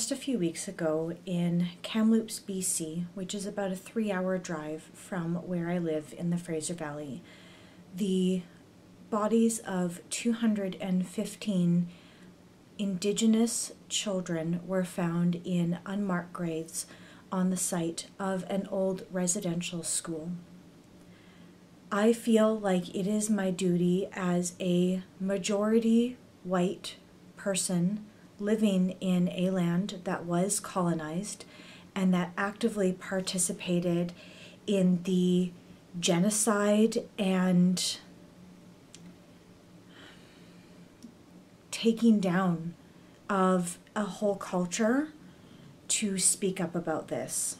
just a few weeks ago in Kamloops, BC, which is about a three hour drive from where I live in the Fraser Valley, the bodies of 215 Indigenous children were found in unmarked graves on the site of an old residential school. I feel like it is my duty as a majority white person living in a land that was colonized and that actively participated in the genocide and taking down of a whole culture to speak up about this.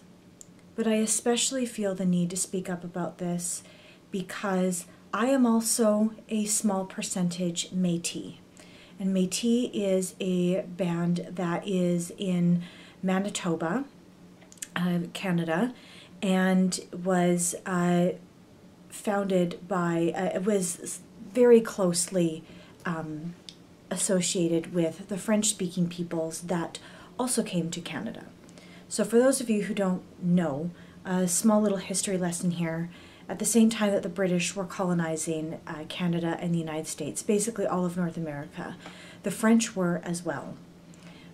But I especially feel the need to speak up about this because I am also a small percentage Metis. And Metis is a band that is in Manitoba, uh, Canada, and was uh, founded by, uh, it was very closely um, associated with the French speaking peoples that also came to Canada. So, for those of you who don't know, a small little history lesson here at the same time that the British were colonizing uh, Canada and the United States, basically all of North America, the French were as well.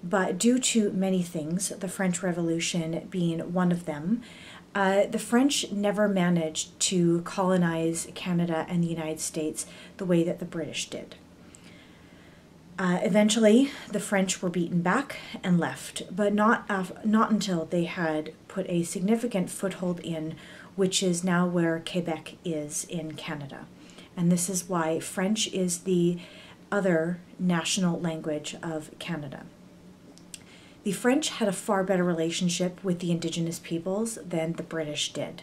But due to many things, the French Revolution being one of them, uh, the French never managed to colonize Canada and the United States the way that the British did. Uh, eventually, the French were beaten back and left, but not not until they had put a significant foothold in which is now where Quebec is in Canada. And this is why French is the other national language of Canada. The French had a far better relationship with the Indigenous peoples than the British did.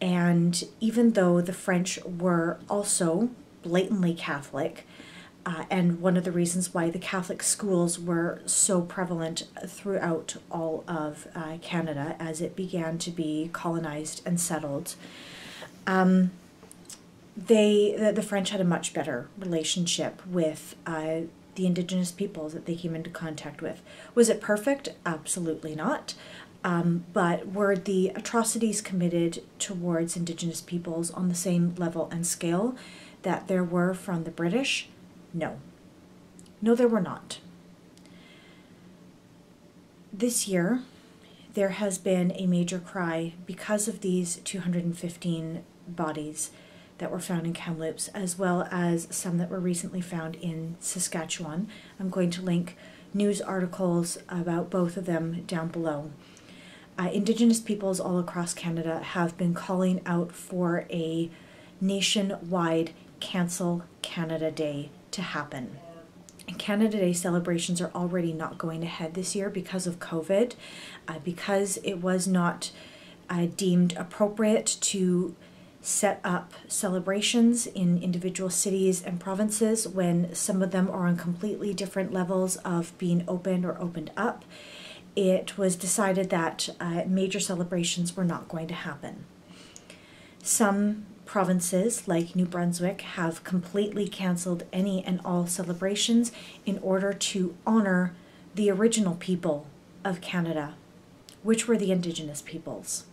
And even though the French were also blatantly Catholic, uh, and one of the reasons why the Catholic schools were so prevalent throughout all of uh, Canada as it began to be colonized and settled. Um, they the, the, French had a much better relationship with uh, the indigenous peoples that they came into contact with. Was it perfect? Absolutely not. Um, but were the atrocities committed towards indigenous peoples on the same level and scale that there were from the British? No. No, there were not. This year, there has been a major cry because of these 215 bodies that were found in Kamloops, as well as some that were recently found in Saskatchewan. I'm going to link news articles about both of them down below. Uh, Indigenous peoples all across Canada have been calling out for a nationwide Cancel Canada Day to happen. Canada Day celebrations are already not going ahead this year because of COVID, uh, because it was not uh, deemed appropriate to set up celebrations in individual cities and provinces when some of them are on completely different levels of being opened or opened up. It was decided that uh, major celebrations were not going to happen. Some provinces like New Brunswick have completely cancelled any and all celebrations in order to honor the original people of Canada, which were the Indigenous peoples.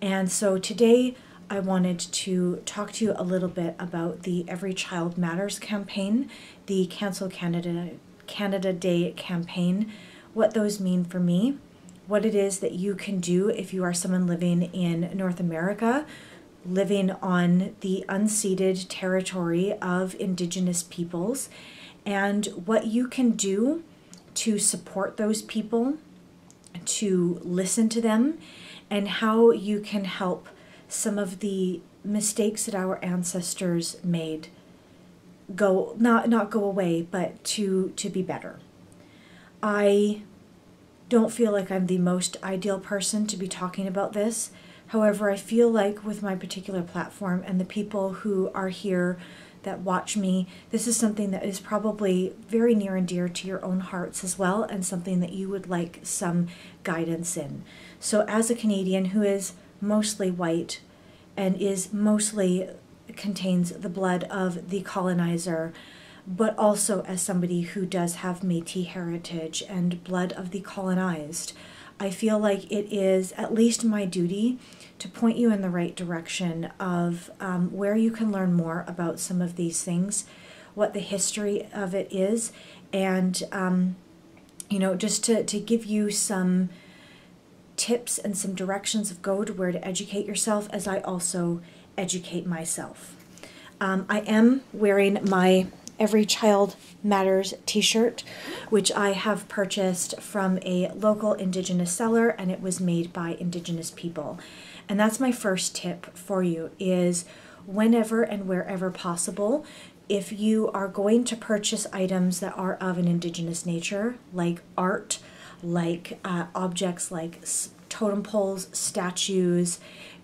And so today I wanted to talk to you a little bit about the Every Child Matters campaign, the Cancel Canada Canada Day campaign, what those mean for me, what it is that you can do if you are someone living in North America living on the unceded territory of Indigenous peoples. And what you can do to support those people, to listen to them, and how you can help some of the mistakes that our ancestors made go not not go away but to to be better. I don't feel like i'm the most ideal person to be talking about this However, I feel like with my particular platform and the people who are here that watch me, this is something that is probably very near and dear to your own hearts as well, and something that you would like some guidance in. So, as a Canadian who is mostly white and is mostly contains the blood of the colonizer, but also as somebody who does have Metis heritage and blood of the colonized. I feel like it is at least my duty to point you in the right direction of um, where you can learn more about some of these things, what the history of it is, and um, you know, just to, to give you some tips and some directions of go to where to educate yourself as I also educate myself. Um, I am wearing my Every Child Matters t shirt, which I have purchased from a local Indigenous seller and it was made by Indigenous people. And that's my first tip for you is whenever and wherever possible, if you are going to purchase items that are of an indigenous nature, like art, like uh, objects like totem poles, statues,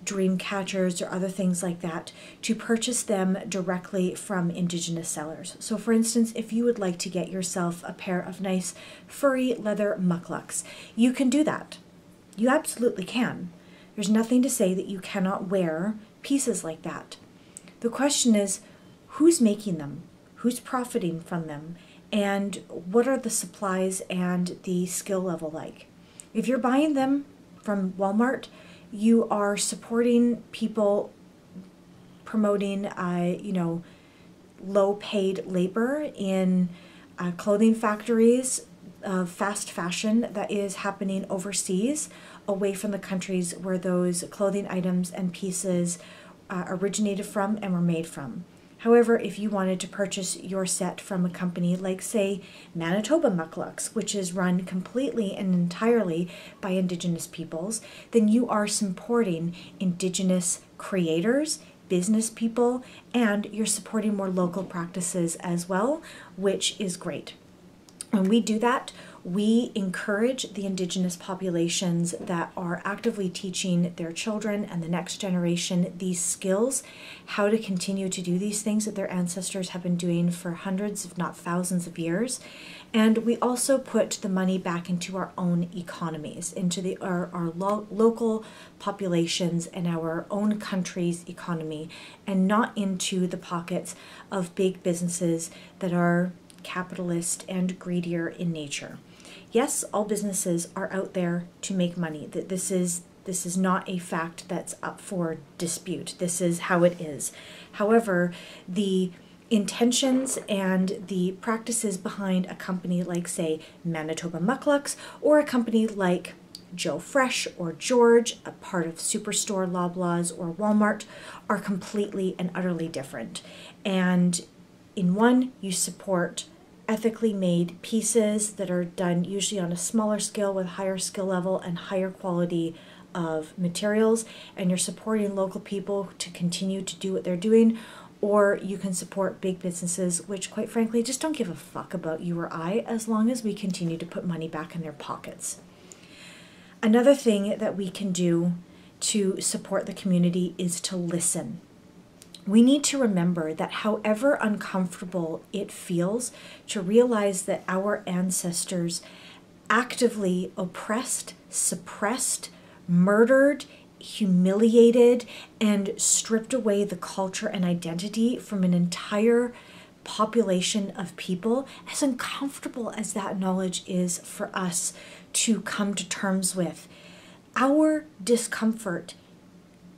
dream catchers, or other things like that, to purchase them directly from indigenous sellers. So, for instance, if you would like to get yourself a pair of nice furry leather mukluks, you can do that. You absolutely can. There's nothing to say that you cannot wear pieces like that. The question is who's making them? Who's profiting from them? And what are the supplies and the skill level like? If you're buying them from Walmart, you are supporting people promoting, uh, you know, low paid labor in uh, clothing factories fast fashion that is happening overseas away from the countries where those clothing items and pieces uh, originated from and were made from. However, if you wanted to purchase your set from a company like, say, Manitoba Mukluks, which is run completely and entirely by Indigenous peoples, then you are supporting Indigenous creators, business people, and you're supporting more local practices as well, which is great. When we do that, we encourage the indigenous populations that are actively teaching their children and the next generation these skills, how to continue to do these things that their ancestors have been doing for hundreds, if not thousands of years. And we also put the money back into our own economies, into the our, our lo- local populations and our own country's economy, and not into the pockets of big businesses that are capitalist and greedier in nature yes, all businesses are out there to make money. That this is this is not a fact that's up for dispute. This is how it is. However, the intentions and the practices behind a company like, say, Manitoba Mukluks, or a company like Joe Fresh or George, a part of Superstore Loblaws or Walmart, are completely and utterly different. And in one, you support ethically made pieces that are done usually on a smaller scale with higher skill level and higher quality of materials and you're supporting local people to continue to do what they're doing or you can support big businesses which quite frankly just don't give a fuck about you or I as long as we continue to put money back in their pockets. Another thing that we can do to support the community is to listen we need to remember that however uncomfortable it feels to realize that our ancestors actively oppressed, suppressed, murdered, humiliated, and stripped away the culture and identity from an entire population of people, as uncomfortable as that knowledge is for us to come to terms with, our discomfort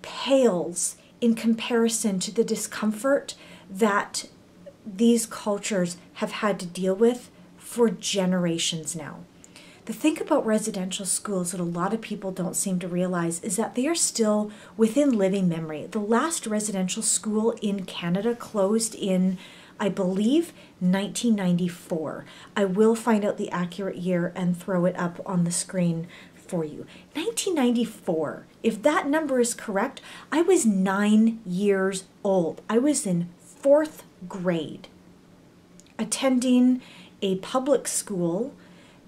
pales in comparison to the discomfort that these cultures have had to deal with for generations now. The thing about residential schools that a lot of people don't seem to realize is that they are still within living memory. The last residential school in Canada closed in, I believe, 1994. I will find out the accurate year and throw it up on the screen for you. 1994, if that number is correct, I was nine years old. I was in fourth grade, attending a public school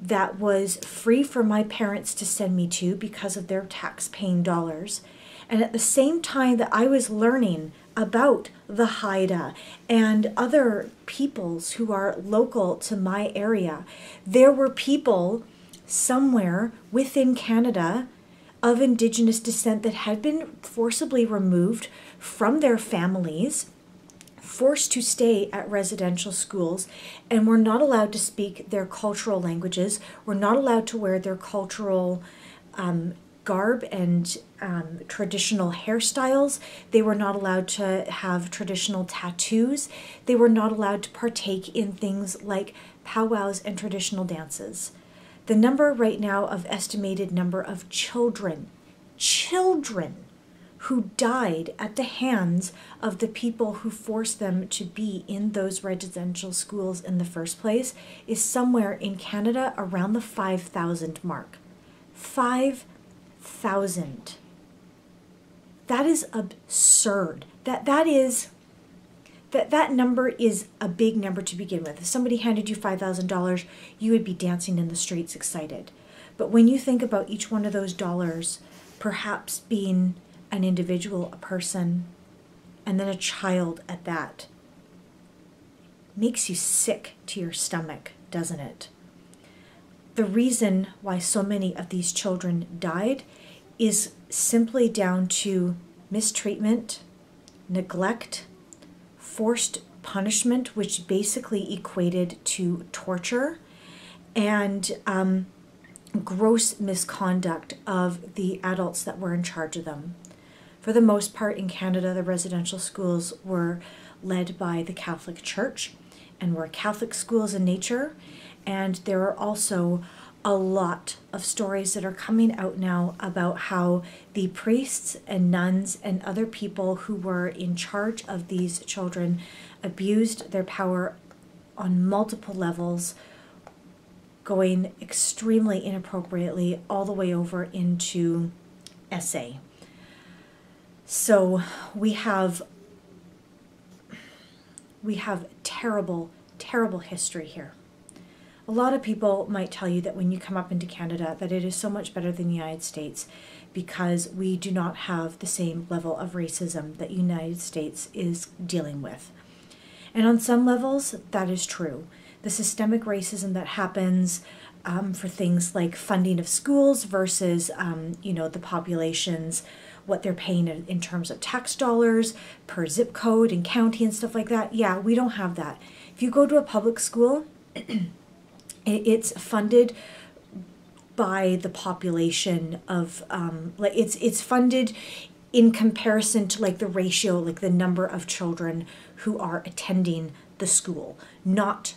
that was free for my parents to send me to because of their tax paying dollars. And at the same time that I was learning about the Haida and other peoples who are local to my area, there were people somewhere within Canada of Indigenous descent that had been forcibly removed from their families, forced to stay at residential schools and were not allowed to speak their cultural languages, were not allowed to wear their cultural um, garb and um, traditional hairstyles. They were not allowed to have traditional tattoos. They were not allowed to partake in things like powwows and traditional dances. The number right now of estimated number of children, children who died at the hands of the people who forced them to be in those residential schools in the first place is somewhere in Canada around the 5,000 mark. 5,000 thousand. That is absurd. That that is that that number is a big number to begin with. If somebody handed you five thousand dollars, you would be dancing in the streets excited. But when you think about each one of those dollars, perhaps being an individual, a person, and then a child at that, makes you sick to your stomach, doesn't it? The reason why so many of these children died is simply down to mistreatment, neglect, forced punishment, which basically equated to torture, and um, gross misconduct of the adults that were in charge of them. For the most part, in Canada, the residential schools were led by the Catholic Church and were Catholic schools in nature. And there are also a lot of stories that are coming out now about how the priests and nuns and other people who were in charge of these children abused their power on multiple levels, going extremely inappropriately all the way over into SA. So we have we have terrible, terrible history here a lot of people might tell you that when you come up into Canada that it is so much better than the United States because we do not have the same level of racism that the United States is dealing with. And on some levels that is true. The systemic racism that happens um, for things like funding of schools versus um, you know the populations what they're paying in, in terms of tax dollars per zip code and county and stuff like that. Yeah, we don't have that. If you go to a public school it's funded by the population of um, like it's it's funded in comparison to like the ratio like the number of children who are attending the school not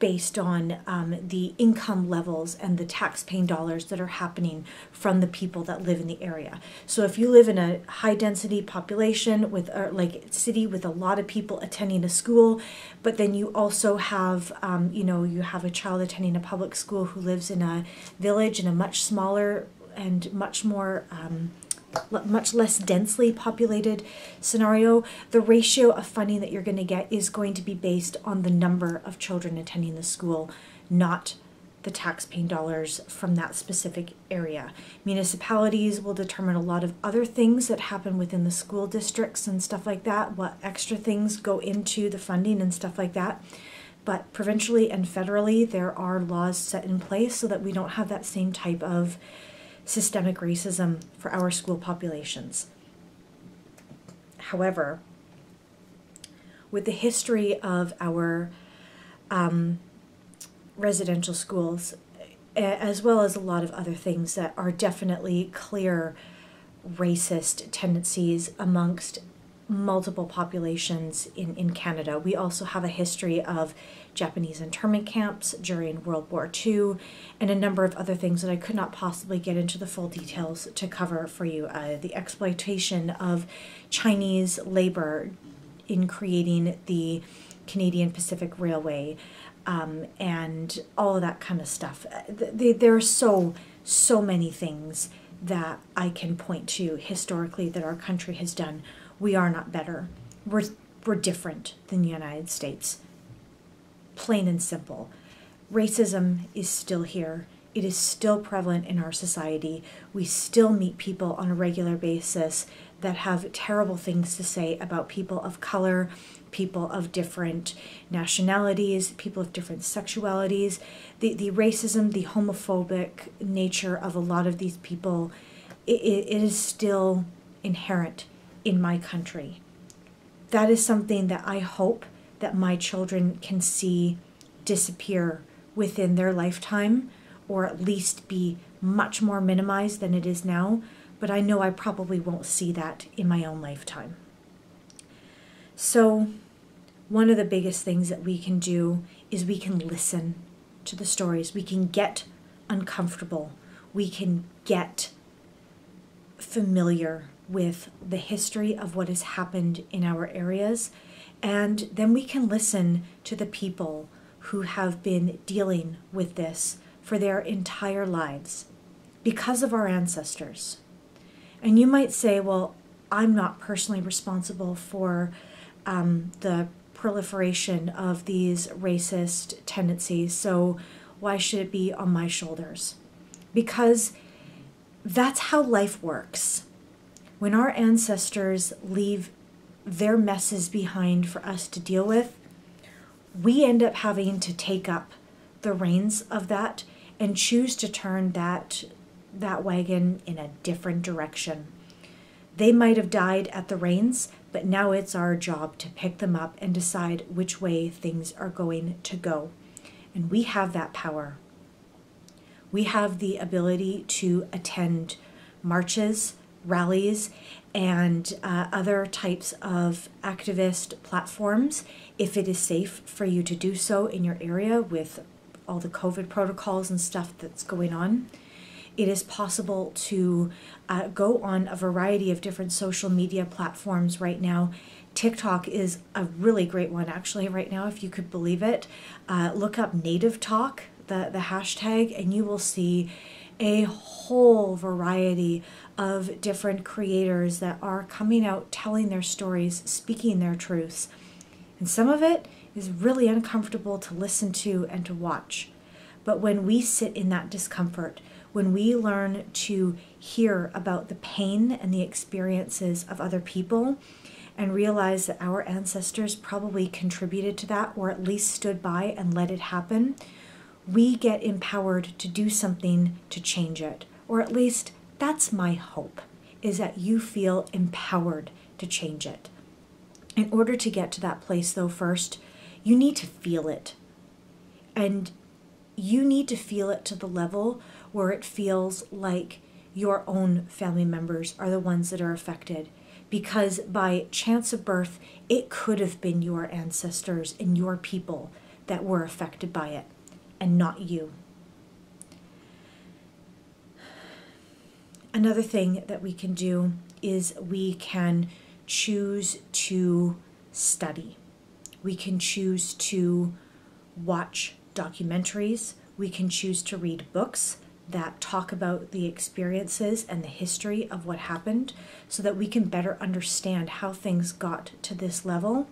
based on um, the income levels and the tax paying dollars that are happening from the people that live in the area. So if you live in a high density population with a, like city with a lot of people attending a school, but then you also have um, you know you have a child attending a public school who lives in a village in a much smaller and much more um, much less densely populated scenario, the ratio of funding that you're going to get is going to be based on the number of children attending the school, not the tax-paying dollars from that specific area. Municipalities will determine a lot of other things that happen within the school districts and stuff like that, what extra things go into the funding and stuff like that. But provincially and federally, there are laws set in place so that we don't have that same type of systemic racism for our school populations. However, with the history of our um, residential schools, as well as a lot of other things that are definitely clear racist tendencies amongst multiple populations in, in Canada. We also have a history of Japanese internment camps during World War II and a number of other things that I could not possibly get into the full details to cover for you. Uh, the exploitation of Chinese labor in creating the Canadian Pacific Railway um, and all of that kind of stuff. Uh, there are so, so many things that I can point to historically that our country has done we are not better. We're, we're different than the United States. Plain and simple. Racism is still here. It is still prevalent in our society. We still meet people on a regular basis that have terrible things to say about people of color, people of different nationalities, people of different sexualities. The, the racism, the homophobic nature of a lot of these people, it, it is still inherent in my country. that is something that I hope that my children can see disappear within their lifetime or at least be much more minimized than it is now. But I know I probably won't see that in my own lifetime. So, one of the biggest things that we can do is we can listen to the stories. We can get uncomfortable. We can get familiar with the history of what has happened in our areas. And then we can listen to the people who have been dealing with this for their entire lives because of our ancestors. And you might say, well, I'm not personally responsible for um, the proliferation of these racist tendencies, so why should it be on my shoulders? Because that's how life works. When our ancestors leave their messes behind for us to deal with, we end up having to take up the reins of that and choose to turn that that wagon in a different direction. They might have died at the reins, but now it's our job to pick them up and decide which way things are going to go. And we have that power. We have the ability to attend marches, rallies, and uh, other types of activist platforms if it is safe for you to do so in your area with all the COVID protocols and stuff that's going on it is possible to uh, go on a variety of different social media platforms right now. TikTok is a really great one, actually, right now, if you could believe it. Uh, look up NativeTok, the, the hashtag, and you will see a whole variety of different creators that are coming out telling their stories, speaking their truths. And some of it is really uncomfortable to listen to and to watch. But when we sit in that discomfort, when we learn to hear about the pain and the experiences of other people and realize that our ancestors probably contributed to that or at least stood by and let it happen, we get empowered to do something to change it. Or at least that's my hope, is that you feel empowered to change it. In order to get to that place, though, first, you need to feel it. And you need to feel it to the level where it feels like your own family members are the ones that are affected. Because by chance of birth, it could have been your ancestors and your people that were affected by it, and not you. Another thing that we can do is we can choose to study. We can choose to watch documentaries. We can choose to read books that talk about the experiences and the history of what happened so that we can better understand how things got to this level.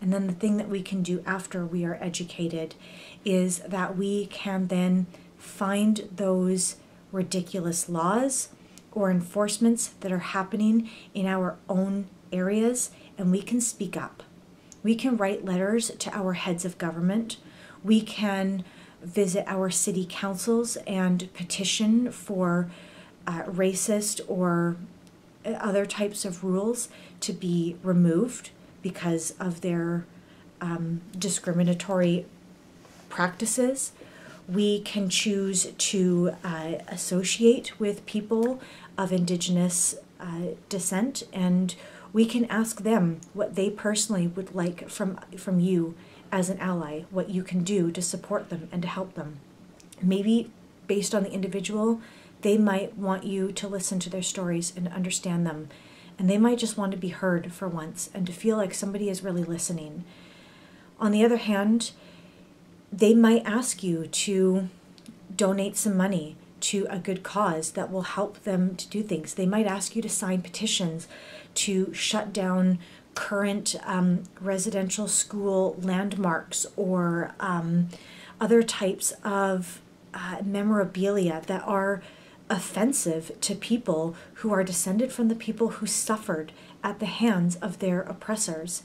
And then the thing that we can do after we are educated is that we can then find those ridiculous laws or enforcements that are happening in our own areas and we can speak up. We can write letters to our heads of government. We can visit our city councils and petition for uh, racist or other types of rules to be removed because of their um, discriminatory practices. We can choose to uh, associate with people of Indigenous uh, descent and we can ask them what they personally would like from, from you as an ally, what you can do to support them and to help them. Maybe based on the individual, they might want you to listen to their stories and understand them. And they might just want to be heard for once and to feel like somebody is really listening. On the other hand, they might ask you to donate some money to a good cause that will help them to do things. They might ask you to sign petitions to shut down current um, residential school landmarks or um, other types of uh, memorabilia that are offensive to people who are descended from the people who suffered at the hands of their oppressors.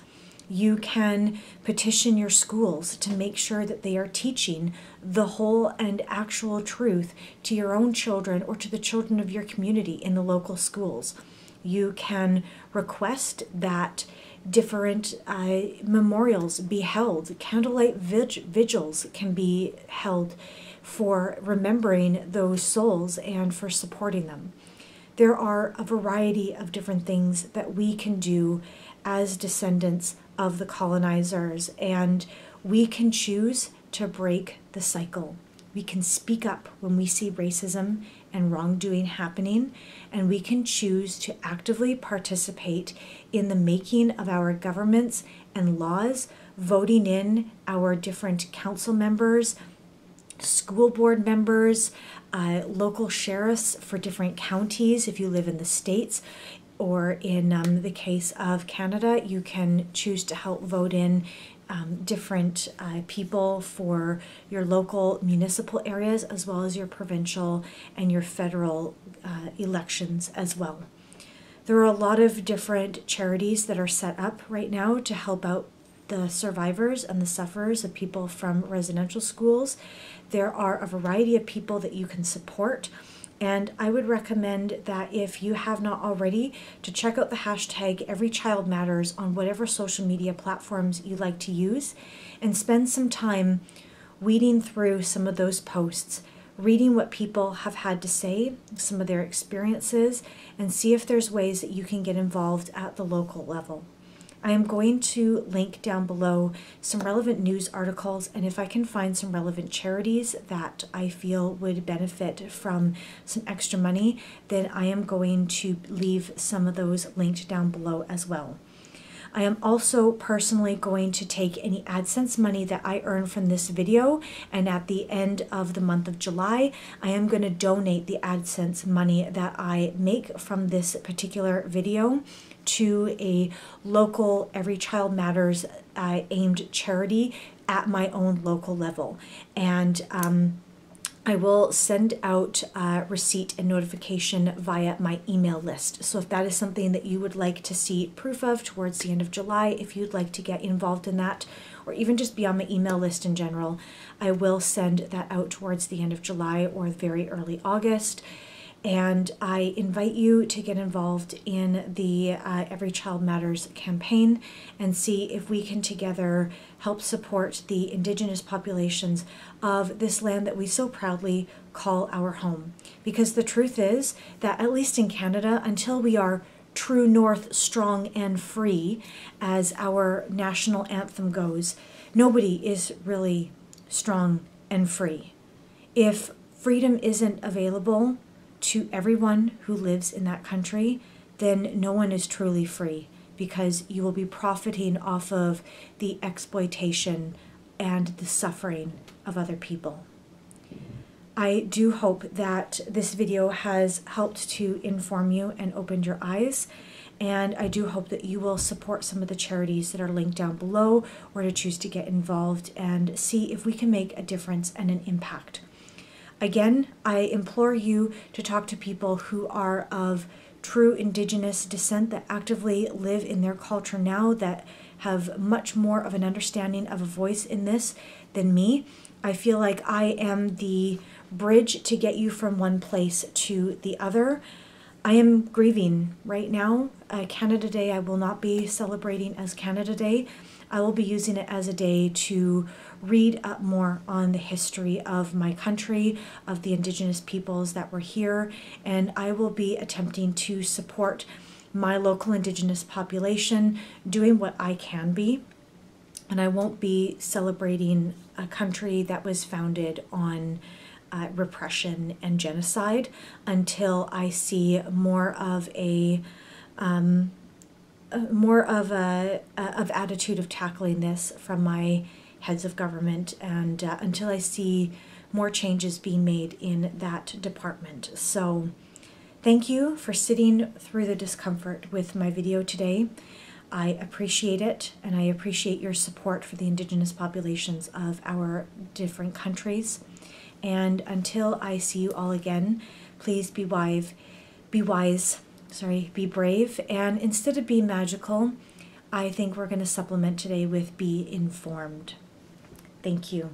You can petition your schools to make sure that they are teaching the whole and actual truth to your own children or to the children of your community in the local schools. You can request that different uh, memorials be held. Candlelight vig- vigils can be held for remembering those souls and for supporting them. There are a variety of different things that we can do as descendants of the colonizers, and we can choose to break the cycle. We can speak up when we see racism and wrongdoing happening, and we can choose to actively participate in the making of our governments and laws, voting in our different council members, school board members, uh, local sheriffs for different counties if you live in the states. Or in um, the case of Canada, you can choose to help vote in um, different uh, people for your local municipal areas as well as your provincial and your federal uh, elections as well. There are a lot of different charities that are set up right now to help out the survivors and the sufferers of people from residential schools. There are a variety of people that you can support. And I would recommend that if you have not already, to check out the hashtag Every Child Matters on whatever social media platforms you like to use and spend some time weeding through some of those posts, reading what people have had to say, some of their experiences, and see if there's ways that you can get involved at the local level. I am going to link down below some relevant news articles and if I can find some relevant charities that I feel would benefit from some extra money, then I am going to leave some of those linked down below as well. I am also personally going to take any AdSense money that I earn from this video and at the end of the month of July, I am going to donate the AdSense money that I make from this particular video to a local Every Child Matters uh, aimed charity at my own local level. And um, I will send out a receipt and notification via my email list. So if that is something that you would like to see proof of towards the end of July, if you'd like to get involved in that, or even just be on my email list in general, I will send that out towards the end of July or very early August. And I invite you to get involved in the uh, Every Child Matters campaign and see if we can together help support the Indigenous populations of this land that we so proudly call our home. Because the truth is that, at least in Canada, until we are true north, strong and free, as our national anthem goes, nobody is really strong and free. If freedom isn't available, to everyone who lives in that country, then no one is truly free because you will be profiting off of the exploitation and the suffering of other people. I do hope that this video has helped to inform you and opened your eyes. And I do hope that you will support some of the charities that are linked down below or to choose to get involved and see if we can make a difference and an impact. Again, I implore you to talk to people who are of true indigenous descent that actively live in their culture now, that have much more of an understanding of a voice in this than me. I feel like I am the bridge to get you from one place to the other. I am grieving right now. Uh, Canada Day, I will not be celebrating as Canada Day. I will be using it as a day to read up more on the history of my country, of the Indigenous peoples that were here, and I will be attempting to support my local Indigenous population, doing what I can be. And I won't be celebrating a country that was founded on uh, repression and genocide until I see more of a um, more of a, a, of attitude of tackling this from my heads of government and uh, until I see more changes being made in that department. So thank you for sitting through the discomfort with my video today. I appreciate it and I appreciate your support for the indigenous populations of our different countries. And until I see you all again, please be wise, be wise, sorry, be brave, and instead of be magical, I think we're going to supplement today with be informed. Thank you.